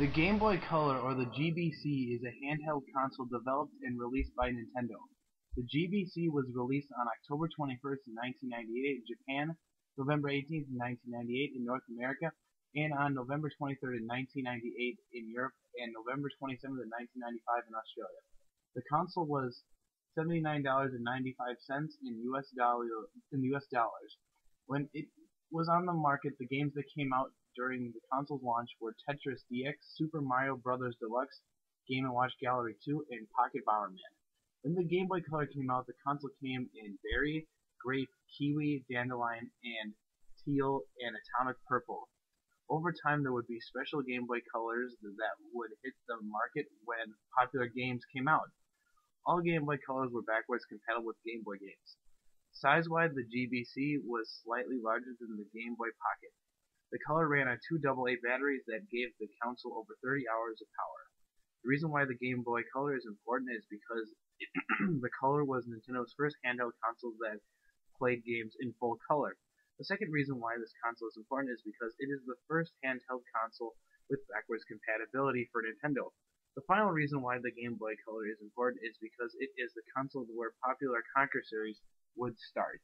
The Game Boy Color, or the GBC, is a handheld console developed and released by Nintendo. The GBC was released on October 21st, 1998 in Japan, November 18th, 1998 in North America, and on November 23rd, 1998 in Europe, and November 27th, 1995 in Australia. The console was $79.95 in US dollar in US dollars. When it was on the market, the games that came out during the console's launch were Tetris DX, Super Mario Bros. Deluxe, Game & Watch Gallery 2, and Pocket Bomberman. When the Game Boy Color came out, the console came in berry, grape, kiwi, dandelion, and teal and atomic purple. Over time, there would be special Game Boy Colors that would hit the market when popular games came out. All Game Boy Colors were backwards compatible with Game Boy games. Size-wise, the GBC was slightly larger than the Game Boy Pocket. The color ran on two AA batteries that gave the console over 30 hours of power. The reason why the Game Boy Color is important is because the Color was Nintendo's first handheld console that played games in full color. The second reason why this console is important is because it is the first handheld console with backwards compatibility for Nintendo. The final reason why the Game Boy Color is important is because it is the console where popular Conker series would start.